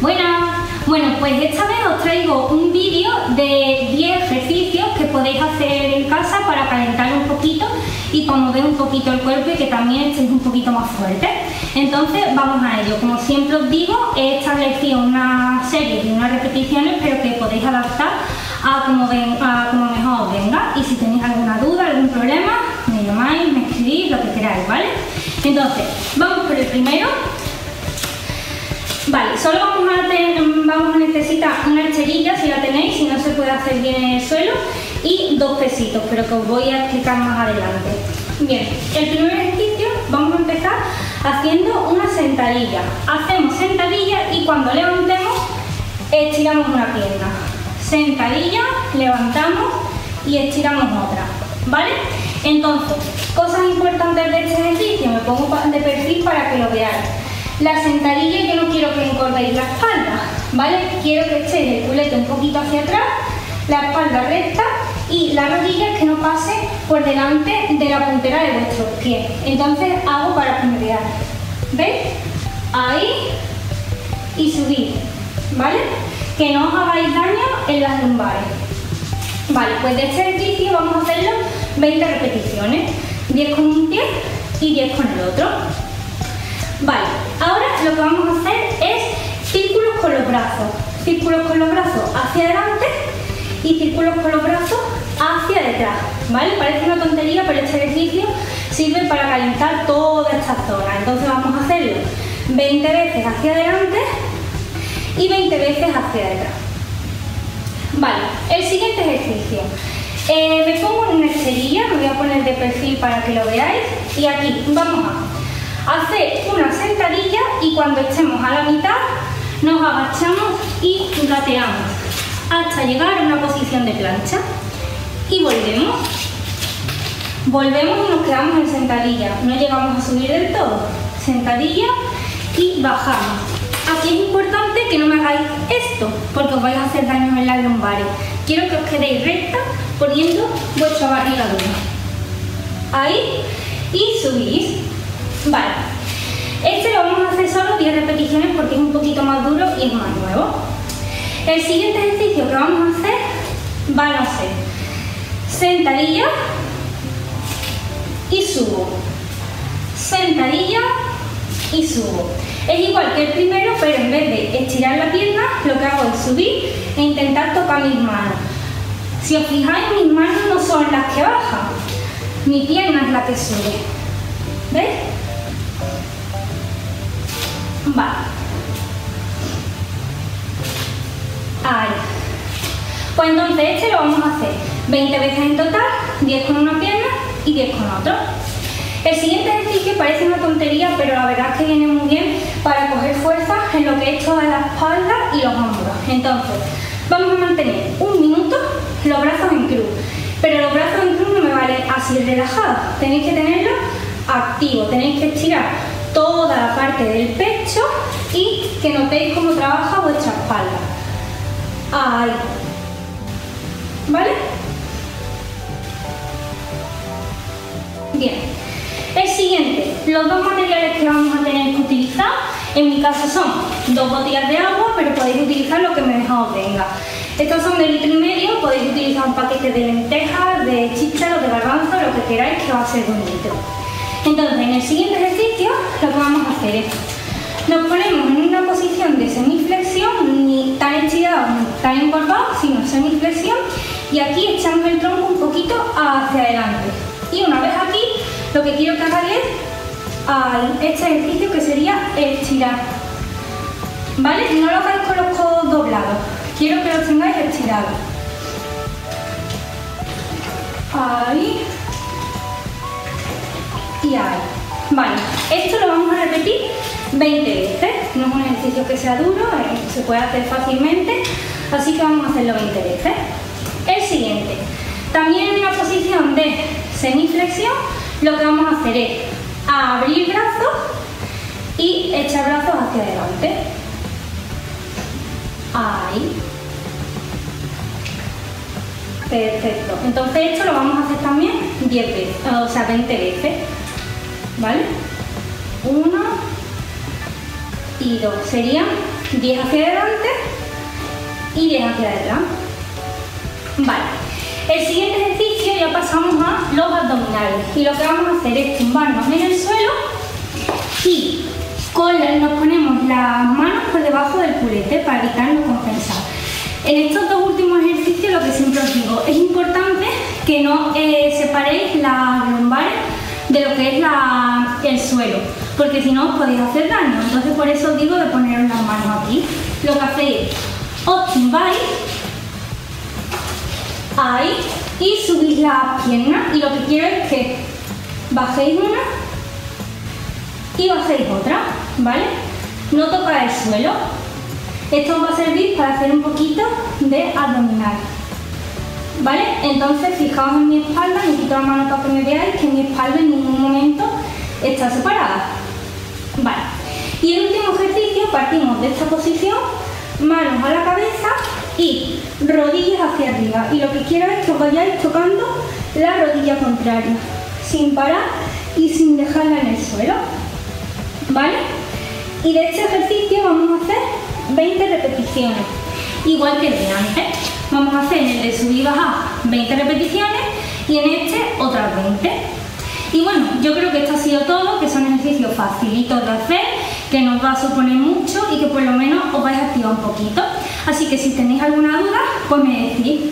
Buenas. Bueno, pues esta vez os traigo un vídeo de 10 ejercicios que podéis hacer en casa para calentar un poquito y para mover un poquito el cuerpo y que también estéis un poquito más fuerte. Entonces vamos a ello. Como siempre os digo, he establecido una serie y unas repeticiones, pero que podéis adaptar a como, como mejor os venga. Y si tenéis alguna duda, algún problema, me llamáis, me escribís, lo que queráis, ¿vale? Entonces, vamos por el primero. Vale, solo vamos a, necesitar una esterilla si la tenéis, si no se puede hacer bien en el suelo, y dos pesitos, pero que os voy a explicar más adelante. Bien, el primer ejercicio vamos a empezar haciendo una sentadilla. Hacemos sentadilla y cuando levantemos estiramos una pierna. Sentadilla, levantamos y estiramos otra. ¿Vale? Entonces, cosas importantes de este ejercicio, me pongo de perfil para que lo veáis. La sentadilla yo no quiero que engordéis la espalda, ¿vale? Quiero que echéis el culete un poquito hacia atrás, la espalda recta y la rodilla que no pase por delante de la puntera de vuestros pies. Entonces hago para promediar. ¿Veis? Ahí y subir, ¿vale? Que no os hagáis daño en las lumbares. Vale, pues de este ejercicio vamos a hacerlo 20 repeticiones. 10 con un pie y 10 con el otro. Vale, ahora lo que vamos a hacer es círculos con los brazos. Círculos con los brazos hacia adelante y círculos con los brazos hacia detrás. ¿Vale? Parece una tontería, pero este ejercicio sirve para calentar toda esta zona. Entonces vamos a hacerlo 20 veces hacia adelante y 20 veces hacia detrás. Vale, el siguiente ejercicio. Eh, me pongo en una esterilla, me voy a poner de perfil para que lo veáis. Y aquí vamos a hacer una sentadilla y cuando estemos a la mitad nos agachamos y gateamos hasta llegar a una posición de plancha. Y volvemos. Volvemos y nos quedamos en sentadilla. No llegamos a subir del todo. Sentadilla y bajamos. Aquí es importante que no me hagáis esto, porque os vais a hacer daño en las lumbares. Quiero que os quedéis recta poniendo vuestra barriga dura. Ahí y subís. Vale. Este lo vamos a hacer solo 10 repeticiones porque es un poquito más duro y es más nuevo. El siguiente ejercicio que vamos a hacer van a ser sentadilla y subo. Sentadilla y subo. Es igual que el primero, pero en vez de estirar la pierna, lo que hago es subir e intentar tocar mis manos. Si os fijáis, mis manos no son las que bajan, mi pierna es la que sube. ¿Veis? Vale. Ahí. Pues entonces este lo vamos a hacer 20 veces en total, 10 con una pierna y 10 con otra. El siguiente ejercicio parece una tontería, pero la verdad es que viene muy bien para coger fuerza en lo que es toda la espalda y los hombros. Entonces, vamos a mantener un minuto los brazos en cruz. Pero los brazos en cruz no me vale así relajados. Tenéis que tenerlos activos, tenéis que estirar toda la parte del pecho y que notéis cómo trabaja vuestra espalda. Ahí. ¿Vale? Bien. El siguiente, los dos materiales que vamos a tener que utilizar, en mi caso son dos botellas de agua, pero podéis utilizar lo que mejor venga. Estos son de litro y medio, podéis utilizar un paquete de lentejas, de chícharos, de garbanzo, lo que queráis, que va a ser bonito. Entonces, en el siguiente ejercicio, lo que vamos a hacer es, nos ponemos en una posición de semiflexión, ni tan estirado ni tan encorvado, sino semiflexión, y aquí echamos el tronco un poquito hacia adelante. Y una vez aquí, lo que quiero que hagáis es este ejercicio que sería estirar. ¿Vale? No lo hagáis con los codos doblados. Quiero que los tengáis estirados. Ahí. Y ahí. Vale, esto lo vamos a repetir 20 veces. No es un ejercicio que sea duro, eh, se puede hacer fácilmente, así que vamos a hacerlo 20 veces. El siguiente. También en una posición de semiflexión, lo que vamos a hacer es abrir brazos y echar brazos hacia adelante. Ahí. Perfecto. Entonces esto lo vamos a hacer también 10 veces, o sea, 20 veces. ¿Vale? Una, y 2. Serían 10 hacia adelante y 10 hacia atrás. Vale. El siguiente ejercicio ya pasamos a los abdominales. Y lo que vamos a hacer es tumbarnos en el suelo y con nos ponemos las manos por debajo del culete para evitarnos compensar. En estos dos últimos ejercicios lo que siempre os digo, es importante que no eh, separéis las lumbares de lo que es el suelo, porque si no os podéis hacer daño. Entonces por eso os digo de poneros las manos aquí. Lo que hacéis os tumbáis ahí y subís las piernas y lo que quiero es que bajéis una y bajéis otra, ¿vale? No toca el suelo. Esto os va a servir para hacer un poquito de abdominal. ¿Vale? Entonces fijaos en mi espalda, me quito la mano para que me veáis que mi espalda en ningún momento está separada. Vale. Y el último ejercicio, partimos de esta posición, manos a la cabeza y rodillas hacia arriba. Y lo que quiero es que os vayáis tocando la rodilla contraria, sin parar y sin dejarla en el suelo. ¿Vale? Y de este ejercicio vamos a hacer 20 repeticiones, igual que el de antes. Vamos a hacer en el de subir y bajar 20 repeticiones y en este otras 20. Y bueno, yo creo que esto ha sido todo, que son ejercicios facilitos de hacer, que no os va a suponer mucho y que por lo menos os vais a activar un poquito. Así que si tenéis alguna duda, pues me decís.